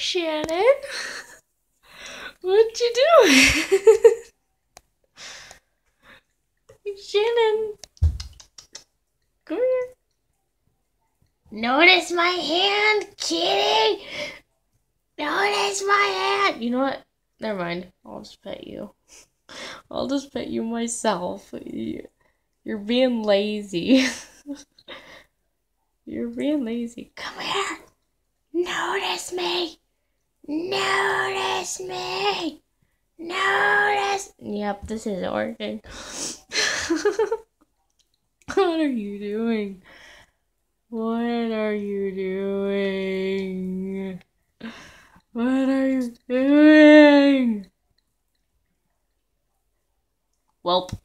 Shannon. What you doing? Shannon. Come here. Notice my hand, kitty. Notice my hand. You know what? Never mind. I'll just pet you. I'll just pet you myself. You're being lazy. You're being lazy. Come here. Notice me. Notice me. Notice. Yep, this is working. what are you doing? What are you doing? What are you doing? Welp.